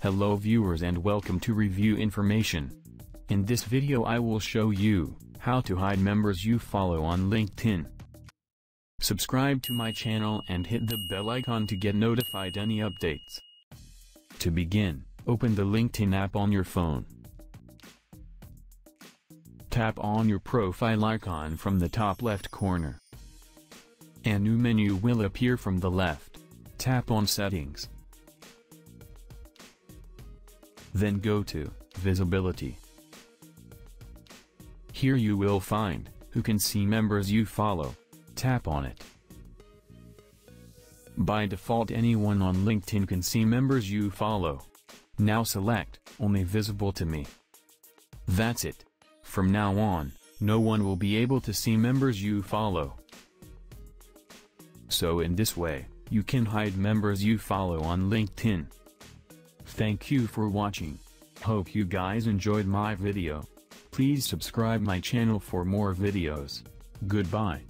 Hello viewers and welcome to Review Information. In this video I will show you, how to hide members you follow on LinkedIn. Subscribe to my channel and hit the bell icon to get notified any updates. To begin, open the LinkedIn app on your phone. Tap on your profile icon from the top left corner. A new menu will appear from the left. Tap on Settings. Then go to Visibility. Here you will find, who can see members you follow. Tap on it. By default anyone on LinkedIn can see members you follow. Now select, only visible to me. That's it. From now on, no one will be able to see members you follow. So in this way, you can hide members you follow on LinkedIn. Thank you for watching. Hope you guys enjoyed my video. Please subscribe my channel for more videos. Goodbye.